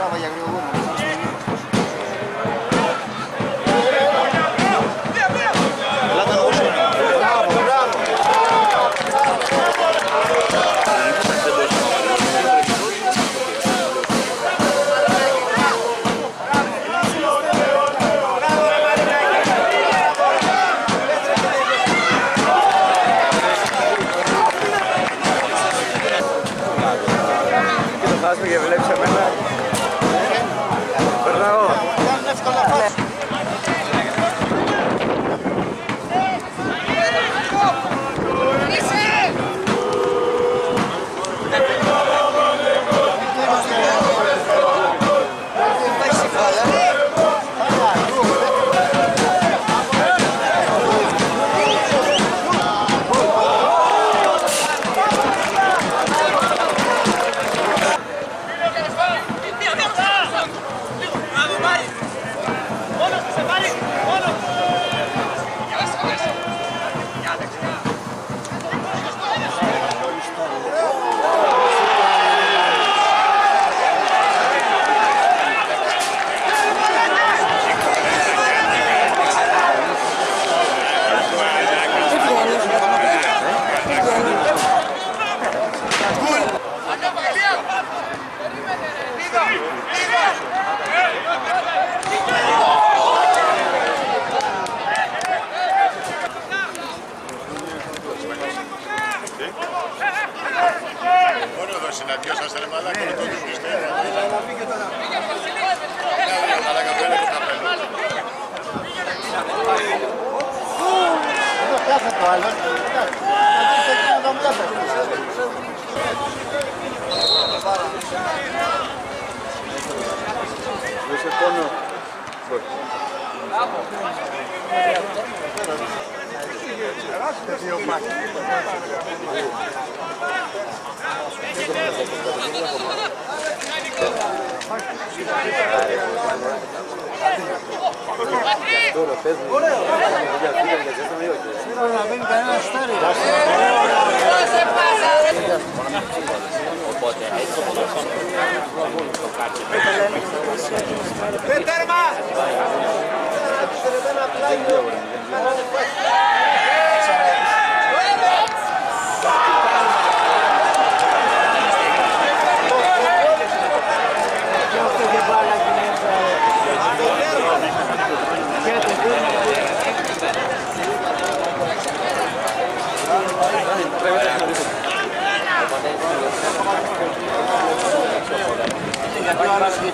那我也没有。Συναντιόσαστε ρε μαλάκα με τον Χριστό. Μαλάκα φέρε το καπέλο. Εδώ κάθε το άλλο. Να το βλέπετε. Δεν σε πόνο. Dobro, fez mi. Ja vidim da sam joj. Ona meni da je stari. Što se pasa? Popote, ajde to budu sam. Peterma! Peterma! Gracias.